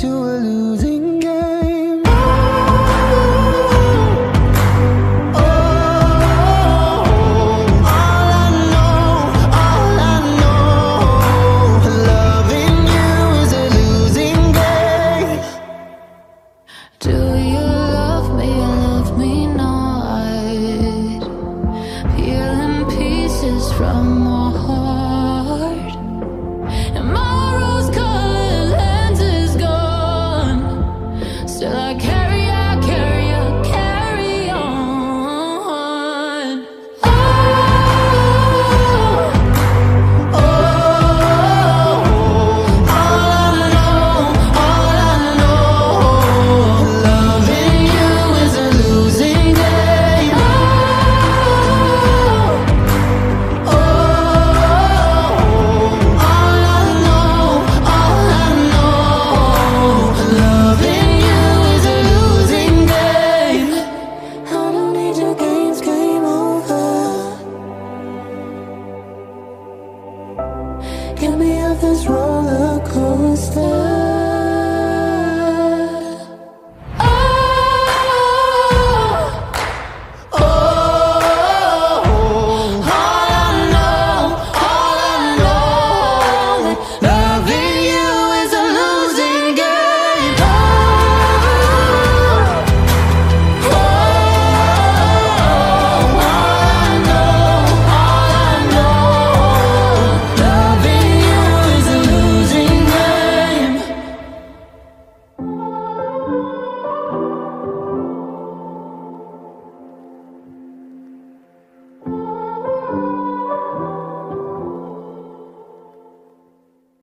to lose. is wrong.